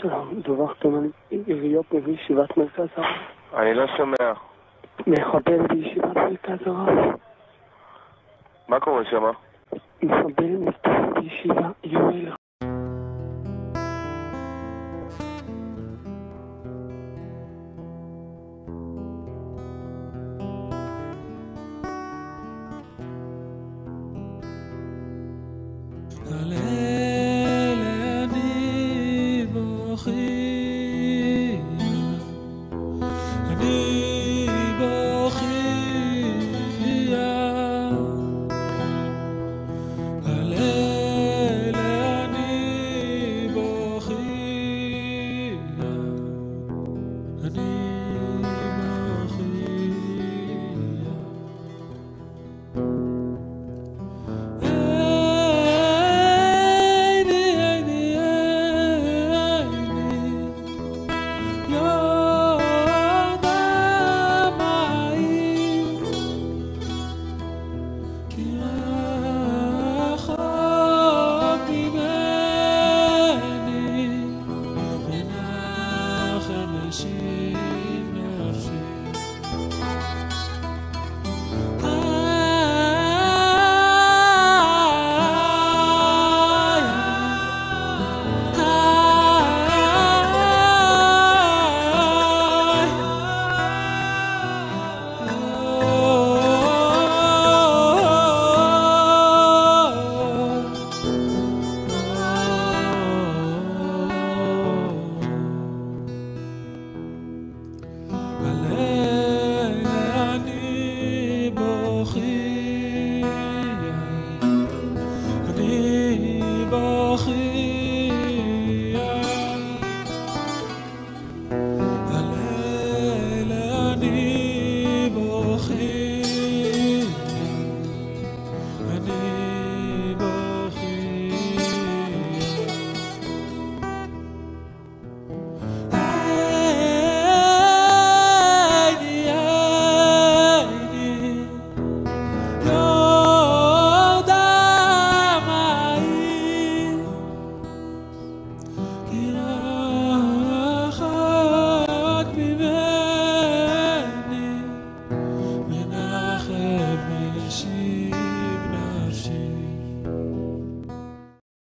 שלום, דווחתם על יריות בישיבת מרכז הרב. אני לא שומע. מחבל בישיבת מרכז הרב. מה קורה שם? מחבל מסתובב בישיבה, יואל. על come.